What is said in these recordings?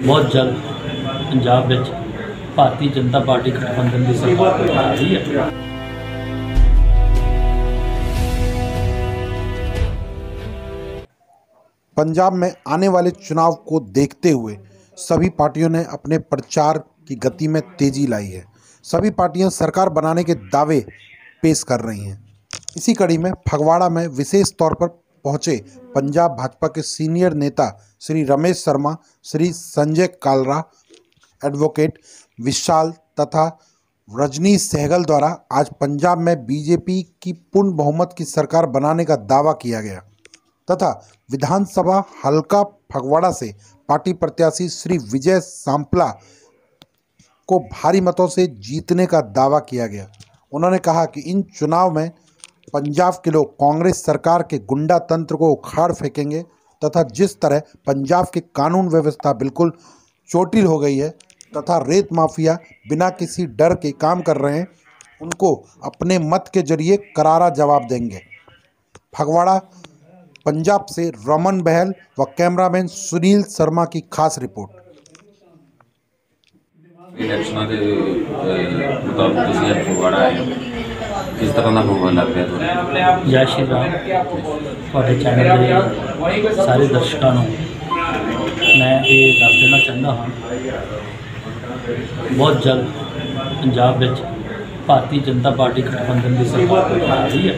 ਬਹੁਤ ਜਲਦ ਪੰਜਾਬ ਵਿੱਚ ਭਾਰਤੀ ਜਨਤਾ ਪਾਰਟੀ ਗਠਬੰਧਨ ਦੀ ਸਰਕਾਰ ਬਣ ਰਹੀ ਹੈ पंजाब में आने वाले चुनाव को देखते हुए सभी पार्टियों ने अपने प्रचार की गति में तेजी लाई है सभी पार्टियां सरकार बनाने के दावे पेश कर रही हैं इसी कड़ी में फगवाड़ा में विशेष तौर पर पहुँचे पंजाब भाजपा के सीनियर नेता श्री रमेश शर्मा, श्री संजय कालरा एडवोकेट विशाल तथा रजनीश सहगल द्वारा आज पंजाब में बीजेपी की पूर्ण बहुमत की सरकार बनाने का दावा किया गया। तथा विधानसभा हल्का फगवाड़ा से पार्टी प्रत्याशी श्री विजय सांपला को भारी मतों से जीतने का दावा किया गया। उन्होंने कहा कि इन चुनाव में पंजाब के लोग कांग्रेस सरकार के गुंडा तंत्र को उखाड़ फेंकेंगे तथा जिस तरह पंजाब की कानून व्यवस्था बिल्कुल चोटिल हो गई है तथा रेत माफिया बिना किसी डर के काम कर रहे हैं, उनको अपने मत के ज़रिए करारा जवाब देंगे। फगवाड़ा, पंजाब से रमन बहल व कैमरामैन सुनील शर्मा की खास रिपोर्ट। इलेक्शन के मुताबिक तो फगवाड़ा है ਕਿਸ ਤਰ੍ਹਾਂ ਦਾ ਮਾਹੌਲ ਲੱਗ ਰਿਹਾ ਤੁਹਾਨੂੰ ਜੈ ਸ਼੍ਰੀ ਰਾਮ। ਤੁਹਾਡੇ ਚੈਨਲ ਦੇ ਸਾਰੇ ਦਰਸ਼ਕਾਂ ਨੂੰ ਮੈਂ ਇਹ ਦੱਸ ਦੇਣਾ ਚਾਹੁੰਦਾ ਹਾਂ, ਬਹੁਤ ਜਲਦ ਪੰਜਾਬ ਵਿੱਚ ਭਾਰਤੀ ਜਨਤਾ ਪਾਰਟੀ ਗਠਬੰਧਨ ਦੀ ਸਰਕਾਰ ਬਣ ਰਹੀ ਹੈ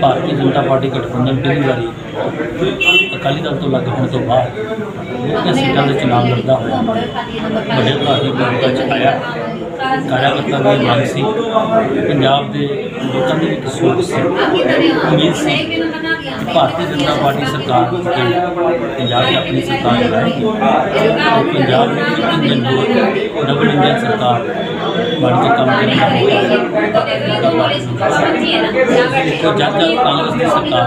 ਭਾਰਤੀ ਜਨਤਾ ਪਾਰਟੀ ਗਠਬੰਧਨ ਪਹਿਲੀ ਵਾਰੀ ਅਕਾਲੀ ਦਲ ਤੋਂ ਲੱਗ ਹੋਣ ਤੋਂ ਬਾਅਦ ਬਹੁਤੀਆਂ ਸੀਟਾਂ ਦੇ ਚੁਣਾਵ ਲੜਦਾ ਹੋਇਆ ਵੱਡੇ ਭਾਰਤੀ ਦੀ ਚ ਆਇਆ। ਕਾਰਿਆਕਰਤਾ ਦੀ ਮੰਗ ਸੀ। ਪੰਜਾਬ ਦੇ ਲੋਕਾਂ ਦੀ ਇੱਕ ਸੋਚ ਸੀ। ਉਮੀਦ ਸੀ ਕਿ ਭਾਰਤੀ ਜਨਤਾ ਪਾਰਟੀ ਸਰਕਾਰ ਕੇ ਪੰਜਾਬ ਦੀ ਆਪਣੀ ਸਰਕਾਰ ਤੇ ਪੰਜਾਬ ਦੋ ਡਬਲ ਇੰਜਨ ਸਰਕਾਰ ਬਣ ਕੇ ਕੰਮ ਕਰੇਗਾ ਦੇਖੋ ਜਦ ਤੱਕ ਕਾਂਗਰਸ ਦੀ ਸਰਕਾਰ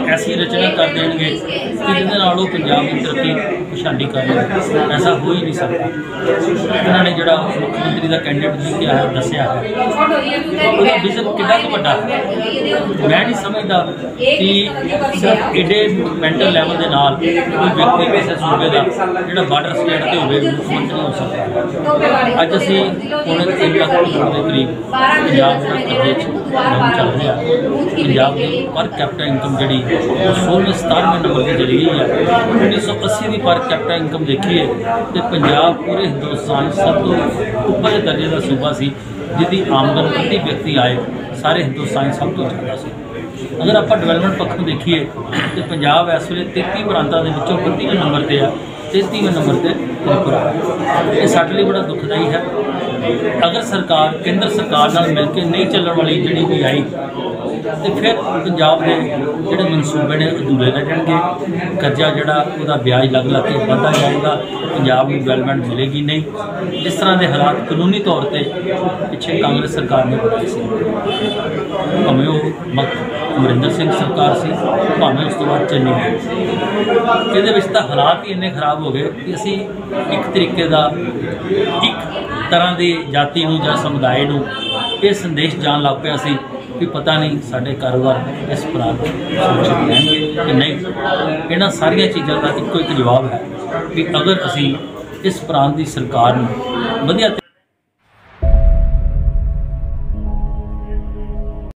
ਐਸੀ ਰਚਨਾ ਕਰ ਦੇਣਗੇ। ਕਿ ਜਿਹਦੇ ਨਾਲ ਉਹ ਪੰਜਾਬ ਦੀ ਤਰੱਕੀ ਖੁਸ਼ਹਾਲੀ ਕਰ ਲੈਣ ਐਸਾ ਹੋ ਹੀ ਨਹੀਂ ਸਕਦਾ। ਇਹਨਾਂ ਨੇ ਜਿਹੜਾ ਮੁੱਖ ਮੰਤਰੀ ਦਾ ਕੈਂਡੀਡੇਟ ਲਿਖਿਆ ਹੈ ਦੱਸਿਆ ਹੈ। ਉਹਦਾ ਵਿਜ਼ਨ ਕਿੰਨਾ ਕੁ ਵੱਡਾ ਹੈ? ਮੈਂ ਨਹੀਂ ਸਮਝਦਾ ਕਿ ਸਿਰਫ ਏਡੇ ਮੈਂਟਲ ਲੈਵਲ ਦੇ ਨਾਲ ਕੋਈ ਵਿਅਕਤੀ ਕਿਸੇ ਸੂਬੇ ਦਾ ਜਿਹੜਾ ਬਾਰਡਰ ਸਟੇਟ ਤੇ ਹੋਵੇ, ਮੁੱਖ ਮੰਤਰੀ ਹੋ ਸਕਦਾ ਅੱਜ ਅਸੀਂ ਪੌਣੇ ਤਿੰਨ ਲੱਖ ਕਰੋੜ ਦੇ ਕਰੀਬ ਪੰਜਾਬ ਦੇ ਕਰਜ਼ੇ ਕੰਮ ਚੱਲ ਰਿਹਾ ਪੰਜਾਬ ਦੀ ਪਰ ਕੈਪੀਟਲ ਇਨਕਮ ਜਿਹੜੀ ਉਹ 16 17 ਨੰਬਰ ਤੇ ਚਲੀ ਗਈ ਹੈ 1980 ਦੀ ਪਰ ਕੈਪੀਟਲ ਇਨਕਮ ਦੇਖੀਏ ਤੇ ਪੰਜਾਬ ਪੂਰੇ ਹਿੰਦੁਸਤਾਨ 'ਚ ਸਭ ਤੋਂ ਉੱਪਰ ਦਰਜੇ ਦਾ ਸੂਬਾ ਸੀ ਜਿਹਦੀ ਆਮਦਨ ਪ੍ਰਤੀ ਵਿਅਕਤੀ ਆਏ, ਸਾਰੇ ਹਿੰਦੁਸਤਾਨ 'ਚ ਸਭ ਤੋਂ ਜ਼ਿਆਦਾ ਸੀ। ਅਗਰ ਆਪਾਂ ਡਿਵੈਲਪਮੈਂਟ ਪੱਖੋਂ ਦੇਖੀਏ, ਤੇ ਪੰਜਾਬ ਇਸ ਵੇਲੇ 33 ਪ੍ਰਾਂਤਾਂ ਦੇ ਵਿੱਚੋਂ 32ਵੇਂ ਨੰਬਰ ਤੇ ਆ 33ਵੇਂ ਨੰਬਰ ਤੇ ਤ੍ਰਿਪੁਰਾ। ਇਹ ਸਾਡੇ ਲਈ ਬੜਾ ਦੁਖਦਾਈ ਹੈ। ਅਗਰ ਸਰਕਾਰ, ਕੇਂਦਰ ਸਰਕਾਰ ਨਾਲ ਮਿਲ ਕੇ ਨਹੀਂ ਚੱਲਣ ਵਾਲੀ ਜਿਹੜੀ ਵੀ ਆਈ ਤੇ ਫਿਰ ਪੰਜਾਬ ਦੇ ਜਿਹੜੇ ਮਨਸੂਬੇ ਨੇ ਅਧੂਰੇ ਰਹਿ ਜਾਣਗੇ ਕਰਜ਼ਾ ਜਿਹੜਾ ਉਹਦਾ ਵਿਆਜ ਲੱਗ ਲੱਗ ਕੇ ਵੱਧਦਾ ਜਾਏਗਾ ਪੰਜਾਬ ਨੂੰ ਡਿਵੈਲਪਮੈਂਟ ਮਿਲੇਗੀ ਨਹੀਂ। ਇਸ ਤਰ੍ਹਾਂ ਦੇ ਹਾਲਾਤ ਕਾਨੂੰਨੀ ਤੌਰ ਤੇ ਪਿੱਛੇ ਕਾਂਗਰਸ ਸਰਕਾਰ ਨੇ ਬਣਾਏ ਸੀ। ਭਾਵੇਂ ਉਹ ਵਕਤ ਅਮਰਿੰਦਰ ਸਿੰਘ ਸਰਕਾਰ ਸੀ, ਭਾਵੇਂ ਉਸ ਤੋਂ ਬਾਅਦ ਚੰਨੀ ਗਏ ਇਹਦੇ ਵਿੱਚ ਤਾਂ ਹਾਲਾਤ ਹੀ ਇੰਨੇ ਖਰਾਬ ਹੋ ਗਏ ਕਿ ਅਸੀਂ ਇੱਕ ਤਰੀਕੇ ਦਾ ਇੱਕ ਤਰ੍ਹਾਂ ਦੀ ਜਾਤੀ ਨੂੰ ਜਾਂ ਸਮੁਦਾਇ ਨੂੰ ਇਹ ਸੰਦੇਸ਼ ਜਾਣ ਲੱਗ ਪਿਆ ਸੀ ਕਿ ਪਤਾ ਨਹੀਂ ਸਾਡੇ ਕਾਰੋਬਾਰ ਇਸ ਪ੍ਰਾਂਤ ਸੁਰੱਖਿਅਤ ਰਹਿਣਗੇ ਕਿ ਨਹੀਂ। ਇਹਨਾਂ ਸਾਰੀਆਂ ਚੀਜ਼ਾਂ ਦਾ ਇੱਕੋ ਇੱਕ ਜਵਾਬ ਹੈ ਕਿ ਅਗਰ ਅਸੀਂ ਇਸ ਪ੍ਰਾਂਤ ਦੀ ਸਰਕਾਰ ਨੂੰ ਵਧੀਆ